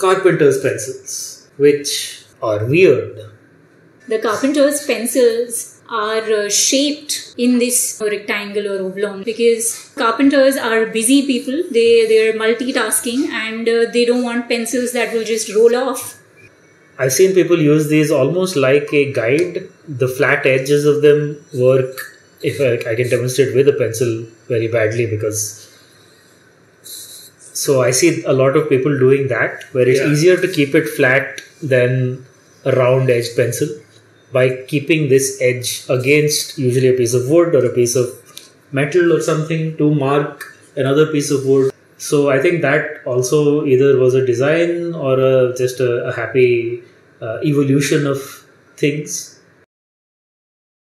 carpenter's pencils, which are weird. The carpenter's pencils are uh, shaped in this rectangle or oblong because carpenters are busy people. They they're multitasking and uh, they don't want pencils that will just roll off. I've seen people use these almost like a guide. The flat edges of them work if I, I can demonstrate with a pencil very badly because so I see a lot of people doing that where it's Yeah. easier to keep it flat than a round edge pencil by keeping this edge against usually a piece of wood or a piece of metal or something to mark another piece of wood. So I think that also either was a design or a, just a, a happy uh, evolution of things.